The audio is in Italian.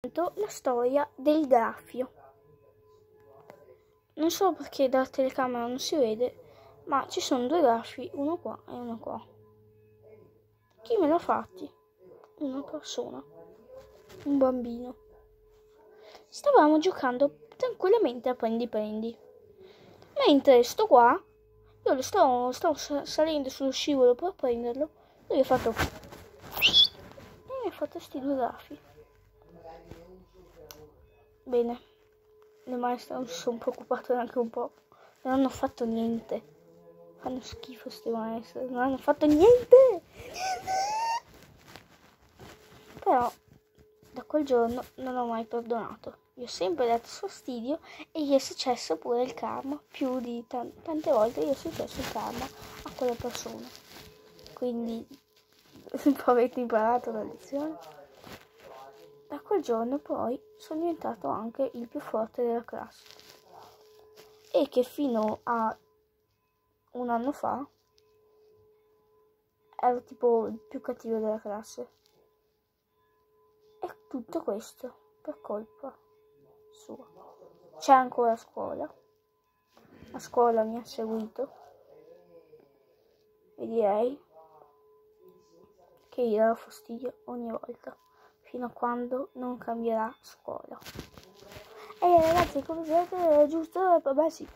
la storia del graffio. Non so perché dalla telecamera non si vede, ma ci sono due graffi, uno qua e uno qua. Chi me l'ha fatti? Una persona, un bambino. Stavamo giocando tranquillamente a prendi prendi. Mentre sto qua, io lo stavo, stavo salendo sullo scivolo per prenderlo, lui ha fatto... E mi ha fatto questi due graffi. Bene, le maestre si sono preoccupate neanche un po', non hanno fatto niente. Fanno schifo queste maestre, non hanno fatto niente. Però da quel giorno non ho mai perdonato. Gli ho sempre dato fastidio e gli è successo pure il karma. Più di t- tante volte gli è successo il karma a quella persona. Quindi un po' avete imparato la lezione. Quel giorno poi sono diventato anche il più forte della classe e che fino a un anno fa ero tipo il più cattivo della classe. E tutto questo per colpa sua. C'è ancora scuola. La scuola mi ha seguito e direi che gli darò fastidio ogni volta fino a quando non cambierà scuola. E ragazzi, come vedete, è giusto? Vabbè sì.